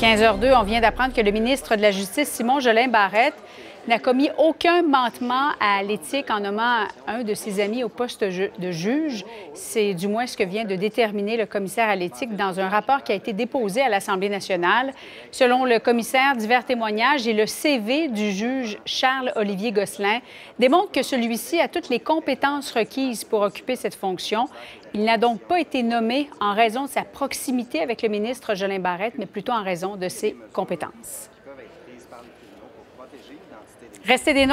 15h02, on vient d'apprendre que le ministre de la Justice, Simon Jolin Barrette, n'a commis aucun manquement à l'éthique en nommant un de ses amis au poste de juge. C'est du moins ce que vient de déterminer le commissaire à l'éthique dans un rapport qui a été déposé à l'Assemblée nationale. Selon le commissaire, divers témoignages et le CV du juge Charles-Olivier Gosselin démontrent que celui-ci a toutes les compétences requises pour occuper cette fonction. Il n'a donc pas été nommé en raison de sa proximité avec le ministre Jolin Barrette, mais plutôt en raison de ses compétences. Restez des